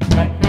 Right.